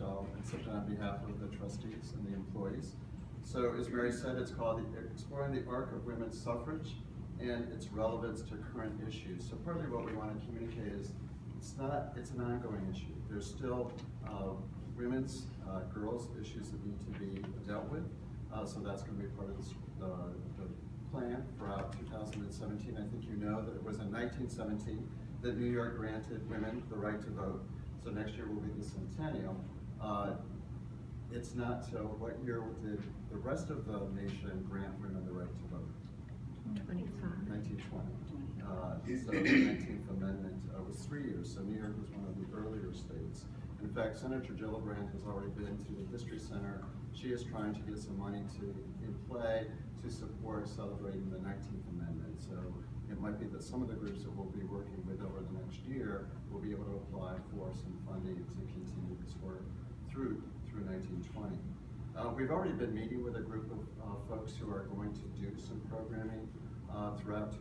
I'll accept on behalf of the trustees and the employees. So as Mary said, it's called Exploring the Arc of Women's Suffrage and its relevance to current issues. So partly what we want to communicate is it's not, it's an ongoing issue. There's still uh, women's, uh, girls' issues that need to be dealt with. Uh, so that's going to be part of this, uh, the plan throughout 2017. I think you know that it was in 1917 that New York granted women the right to vote. So next year will be the centennial. Uh, it's not so what year did the rest of the nation grant women the right to vote? Twenty-five. 1920. Uh, so the 19th Amendment uh, was three years, so New York was one of the earlier states. In fact, Senator Gillibrand has already been to the History Center. She is trying to get some money to in play to support celebrating the 19th Amendment. So it might be that some of the groups that we'll be working with over the next year will be able to apply for some funding to continue this work through through 1920. Uh, we've already been meeting with a group of uh, folks who are going to do some programming uh, throughout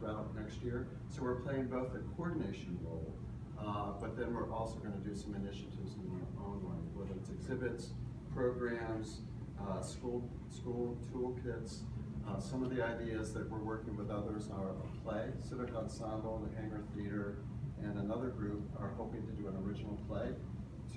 throughout next year. So we're playing both a coordination role, uh, but then we're also going to do some initiatives in our own way, whether it's exhibits, programs, uh, school school toolkits. Uh, some of the ideas that we're working with others are a play, Civic Ensemble, the Hangar Theater, and another group are hoping to do an original play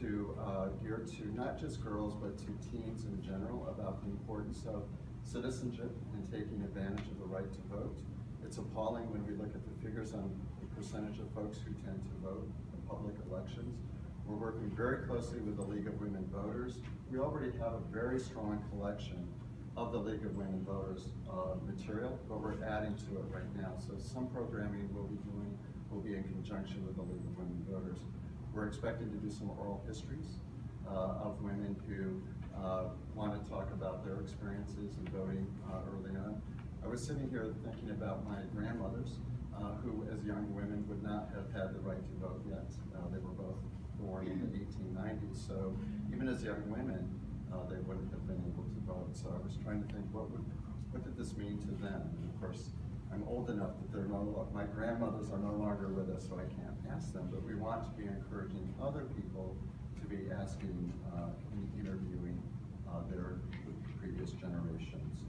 to uh, to not just girls but to teens in general about the importance of citizenship and taking advantage of the right to vote. It's appalling when we look at the figures on the percentage of folks who tend to vote in public elections. We're working very closely with the League of Women Voters. We already have a very strong collection of the League of Women Voters uh, material, but we're adding to it right now. So some programming we'll be doing will be in conjunction with the League of Women Voters. We're expected to do some oral histories uh, of women who uh, want to talk about their experiences in voting uh, early on. I was sitting here thinking about my grandmothers, uh, who as young women would not have had the right to vote yet. Uh, they were both born in the 1890s, so even as young women, they wouldn't have been able to vote. So I was trying to think, what would, what did this mean to them? And of course, I'm old enough that they're no my grandmothers are no longer with us, so I can't ask them, but we want to be encouraging other people to be asking, uh, interviewing uh, their previous generations.